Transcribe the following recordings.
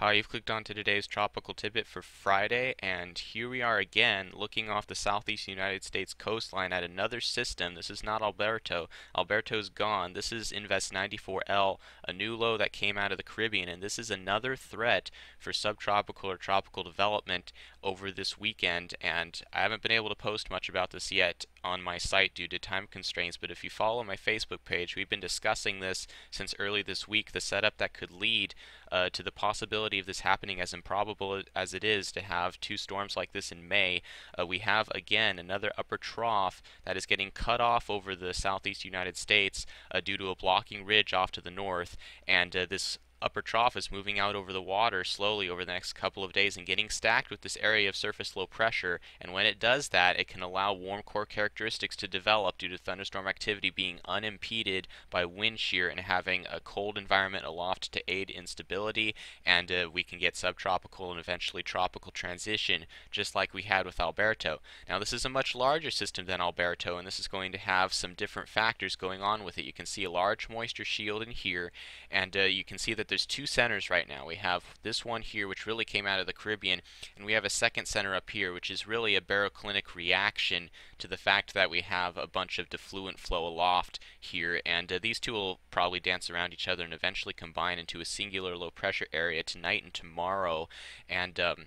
Hi, you've clicked on to today's tropical tidbit for Friday, and here we are again looking off the southeast United States coastline at another system. This is not Alberto. Alberto's gone. This is Invest 94L, a new low that came out of the Caribbean, and this is another threat for subtropical or tropical development over this weekend. And I haven't been able to post much about this yet on my site due to time constraints, but if you follow my Facebook page, we've been discussing this since early this week, the setup that could lead uh, to the possibility of this happening as improbable as it is to have two storms like this in May. Uh, we have again another upper trough that is getting cut off over the southeast United States uh, due to a blocking ridge off to the north, and uh, this upper trough is moving out over the water slowly over the next couple of days and getting stacked with this area of surface low pressure. And when it does that, it can allow warm core characteristics to develop due to thunderstorm activity being unimpeded by wind shear and having a cold environment aloft to aid instability. And uh, we can get subtropical and eventually tropical transition, just like we had with Alberto. Now, this is a much larger system than Alberto, and this is going to have some different factors going on with it. You can see a large moisture shield in here, and uh, you can see that that there's two centers right now. We have this one here, which really came out of the Caribbean, and we have a second center up here, which is really a baroclinic reaction to the fact that we have a bunch of diffluent flow aloft here, and uh, these two will probably dance around each other and eventually combine into a singular low pressure area tonight and tomorrow, and um,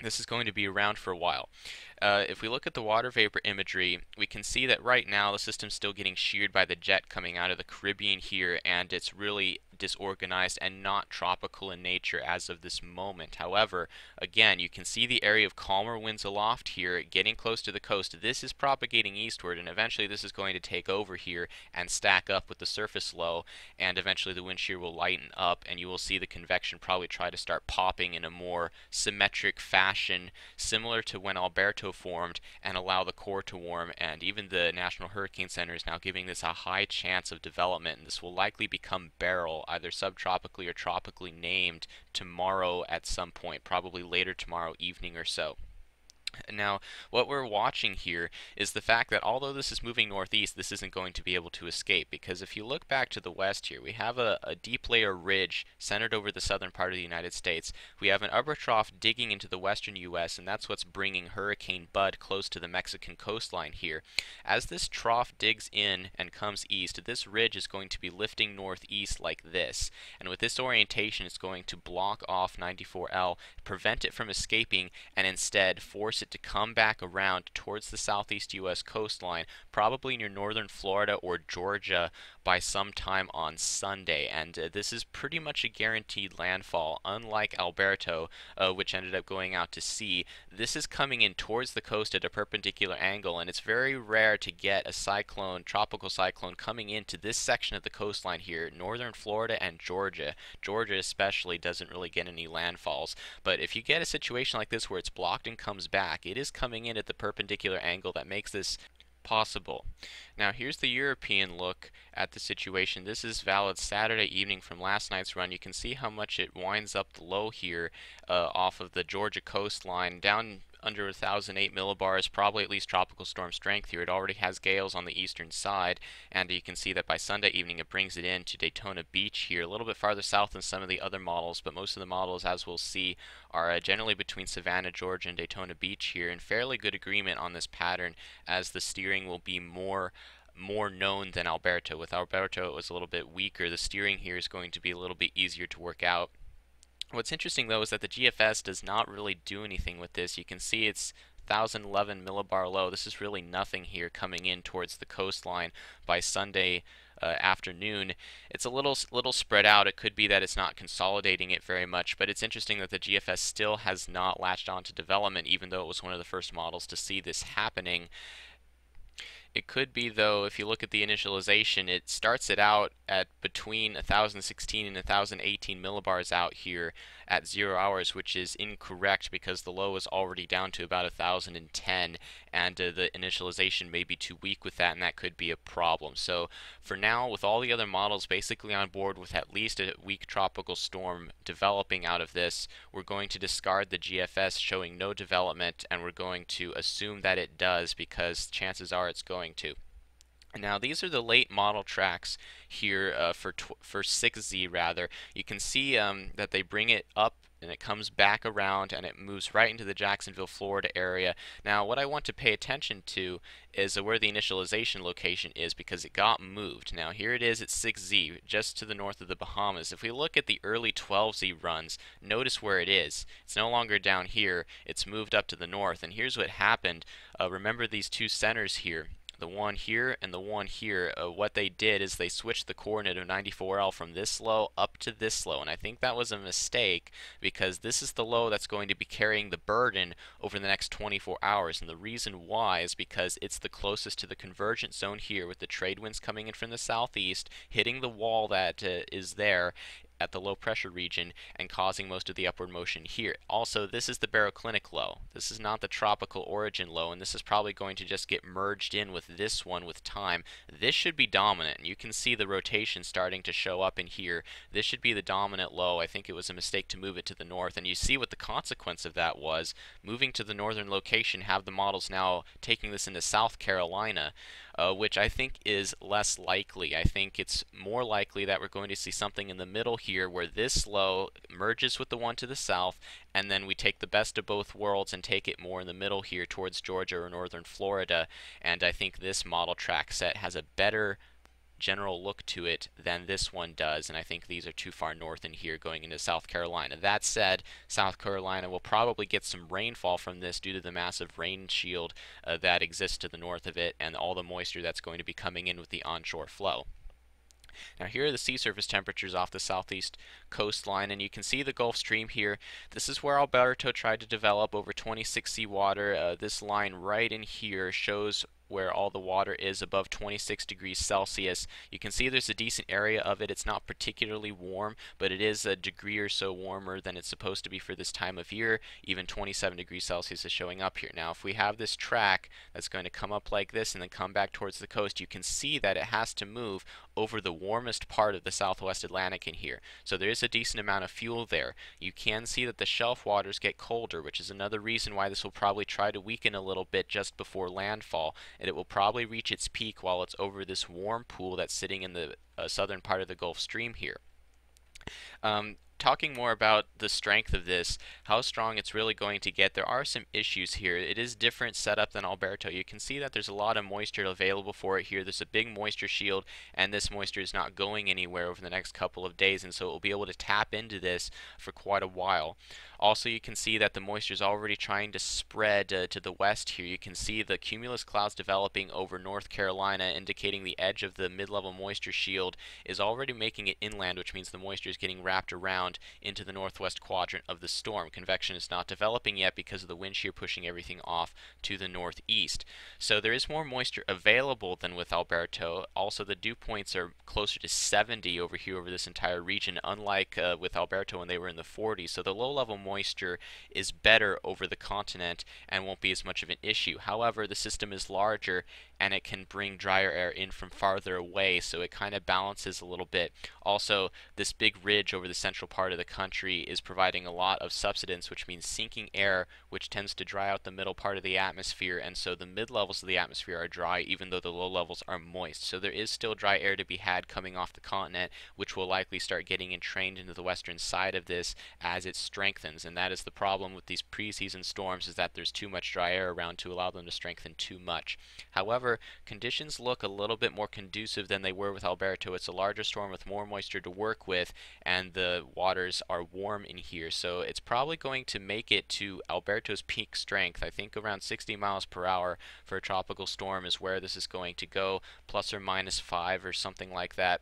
this is going to be around for a while. Uh, if we look at the water vapor imagery, we can see that right now the system's still getting sheared by the jet coming out of the Caribbean here, and it's really disorganized and not tropical in nature as of this moment. However, again, you can see the area of calmer winds aloft here getting close to the coast. This is propagating eastward, and eventually this is going to take over here and stack up with the surface low, and eventually the wind shear will lighten up, and you will see the convection probably try to start popping in a more symmetric fashion, similar to when Alberto formed, and allow the core to warm. And even the National Hurricane Center is now giving this a high chance of development, and this will likely become Beryl either subtropically or tropically named tomorrow at some point, probably later tomorrow evening or so. Now, what we're watching here is the fact that although this is moving northeast, this isn't going to be able to escape because if you look back to the west here, we have a, a, deep layer ridge centered over the southern part of the United States. We have an upper trough digging into the western U.S., and that's what's bringing Hurricane Bud close to the Mexican coastline here. As this trough digs in and comes east, this ridge is going to be lifting northeast like this, and with this orientation, it's going to block off 94L, prevent it from escaping, and instead force it to come back around towards the southeast U.S. coastline, probably near northern Florida or Georgia by sometime on Sunday. And uh, this is pretty much a guaranteed landfall, unlike Alberto, uh, which ended up going out to sea. This is coming in towards the coast at a perpendicular angle, and it's very rare to get a cyclone, tropical cyclone, coming into this section of the coastline here, northern Florida and Georgia. Georgia especially doesn't really get any landfalls. But if you get a situation like this where it's blocked and comes back, it is coming in at the perpendicular angle that makes this possible. Now here's the European look at the situation. This is valid Saturday evening from last night's run. You can see how much it winds up the low here uh, off of the Georgia coastline down under 1,008 millibars, probably at least tropical storm strength here. It already has gales on the eastern side, and you can see that by Sunday evening it brings it in to Daytona Beach here, a little bit farther south than some of the other models, but most of the models, as we'll see, are uh, generally between Savannah, Georgia, and Daytona Beach here, in fairly good agreement on this pattern, as the steering will be more more known than Alberto. With Alberto, it was a little bit weaker. The steering here is going to be a little bit easier to work out. What's interesting though is that the GFS does not really do anything with this. You can see it's 1011 millibar low. This is really nothing here coming in towards the coastline by Sunday uh, afternoon. It's a little little spread out. It could be that it's not consolidating it very much, but it's interesting that the GFS still has not latched on to development, even though it was one of the first models to see this happening. It could be, though, if you look at the initialization, it starts it out at between 1016 and 1018 millibars out here at zero hours, which is incorrect because the low is already down to about 1010, and uh, the initialization may be too weak with that, and that could be a problem. So for now, with all the other models basically on board with at least a weak tropical storm developing out of this, we're going to discard the GFS showing no development, and we're going to assume that it does because chances are it's going to. Now these are the late model tracks here uh, for for 6Z rather. You can see um, that they bring it up and it comes back around and it moves right into the Jacksonville, Florida area. Now what I want to pay attention to is where the initialization location is because it got moved. Now here it is at 6Z, just to the north of the Bahamas. If we look at the early 12Z runs, notice where it is. It's no longer down here, it's moved up to the north. And here's what happened. Uh, remember these two centers here the one here and the one here, uh, what they did is they switched the coordinate of 94L from this low up to this low. And I think that was a mistake because this is the low that's going to be carrying the burden over the next 24 hours. And the reason why is because it's the closest to the convergence zone here with the trade winds coming in from the southeast, hitting the wall that uh, is there at the low pressure region and causing most of the upward motion here. Also, this is the baroclinic low. This is not the tropical origin low, and this is probably going to just get merged in with this one with time. This should be dominant, and you can see the rotation starting to show up in here. This should be the dominant low. I think it was a mistake to move it to the north, and you see what the consequence of that was. Moving to the northern location, have the models now taking this into South Carolina uh, which I think is less likely. I think it's more likely that we're going to see something in the middle here where this low merges with the one to the south, and then we take the best of both worlds and take it more in the middle here towards Georgia or northern Florida. And I think this model track set has a better general look to it than this one does, and I think these are too far north in here going into South Carolina. That said, South Carolina will probably get some rainfall from this due to the massive rain shield uh, that exists to the north of it and all the moisture that's going to be coming in with the onshore flow. Now here are the sea surface temperatures off the southeast coastline and you can see the Gulf Stream here. This is where Alberto tried to develop over 26 seawater. Uh, this line right in here shows where all the water is above 26 degrees Celsius. You can see there's a decent area of it. It's not particularly warm, but it is a degree or so warmer than it's supposed to be for this time of year. Even 27 degrees Celsius is showing up here. Now, if we have this track that's going to come up like this and then come back towards the coast, you can see that it has to move over the warmest part of the southwest Atlantic in here. So there is a decent amount of fuel there. You can see that the shelf waters get colder, which is another reason why this will probably try to weaken a little bit just before landfall and it will probably reach its peak while it's over this warm pool that's sitting in the uh, southern part of the Gulf Stream here. Um, talking more about the strength of this, how strong it's really going to get, there are some issues here. It is different setup than Alberto. You can see that there's a lot of moisture available for it here. There's a big moisture shield, and this moisture is not going anywhere over the next couple of days, and so it will be able to tap into this for quite a while. Also, you can see that the moisture is already trying to spread uh, to the west here. You can see the cumulus clouds developing over North Carolina, indicating the edge of the mid-level moisture shield is already making it inland, which means the moisture is getting wrapped around into the northwest quadrant of the storm. Convection is not developing yet because of the wind shear pushing everything off to the northeast. So there is more moisture available than with Alberto. Also, the dew points are closer to 70 over here over this entire region, unlike uh, with Alberto when they were in the 40s. So the low-level moisture is better over the continent and won't be as much of an issue. However, the system is larger and it can bring drier air in from farther away, so it kind of balances a little bit. Also, this big ridge over the central part of the country is providing a lot of subsidence, which means sinking air, which tends to dry out the middle part of the atmosphere, and so the mid levels of the atmosphere are dry, even though the low levels are moist. So there is still dry air to be had coming off the continent, which will likely start getting entrained into the western side of this as it strengthens, and that is the problem with these preseason storms, is that there's too much dry air around to allow them to strengthen too much. However, However, conditions look a little bit more conducive than they were with Alberto. It's a larger storm with more moisture to work with, and the waters are warm in here. So it's probably going to make it to Alberto's peak strength. I think around 60 miles per hour for a tropical storm is where this is going to go, plus or minus 5 or something like that.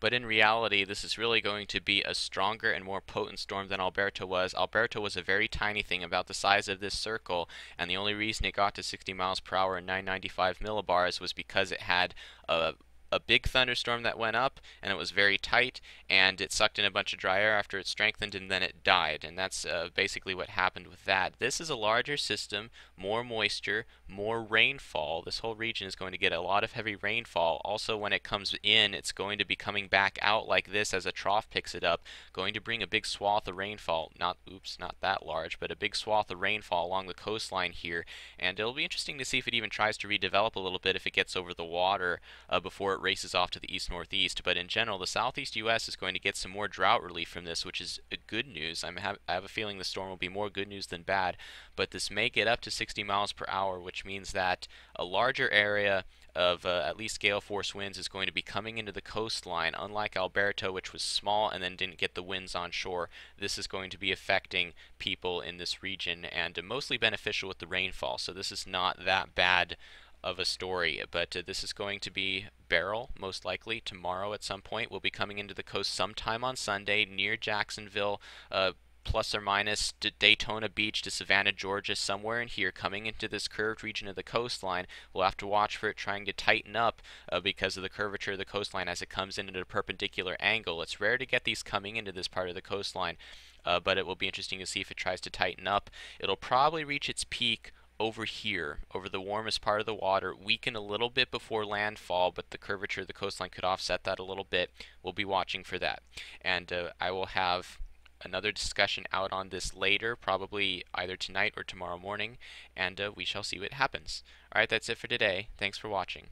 But in reality, this is really going to be a stronger and more potent storm than Alberto was. Alberto was a very tiny thing, about the size of this circle, and the only reason it got to 60 miles per hour and 995 millibars was because it had a a big thunderstorm that went up and it was very tight and it sucked in a bunch of dry air after it strengthened and then it died and that's uh, basically what happened with that this is a larger system more moisture more rainfall this whole region is going to get a lot of heavy rainfall also when it comes in it's going to be coming back out like this as a trough picks it up going to bring a big swath of rainfall not oops not that large but a big swath of rainfall along the coastline here and it'll be interesting to see if it even tries to redevelop a little bit if it gets over the water uh, before it races off to the east northeast. But in general, the southeast U.S. is going to get some more drought relief from this, which is good news. I'm have, I have a feeling the storm will be more good news than bad. But this may get up to 60 miles per hour, which means that a larger area of uh, at least gale force winds is going to be coming into the coastline. Unlike Alberto, which was small and then didn't get the winds on shore, this is going to be affecting people in this region and uh, mostly beneficial with the rainfall. So this is not that bad of a story, but uh, this is going to be Beryl, most likely tomorrow at some point. We'll be coming into the coast sometime on Sunday near Jacksonville, uh, plus or minus to Daytona Beach to Savannah, Georgia, somewhere in here, coming into this curved region of the coastline. We'll have to watch for it trying to tighten up uh, because of the curvature of the coastline as it comes in at a perpendicular angle. It's rare to get these coming into this part of the coastline, uh, but it will be interesting to see if it tries to tighten up. It'll probably reach its peak over here, over the warmest part of the water, weaken a little bit before landfall, but the curvature of the coastline could offset that a little bit. We'll be watching for that. And uh, I will have another discussion out on this later, probably either tonight or tomorrow morning, and uh, we shall see what happens. Alright, that's it for today. Thanks for watching.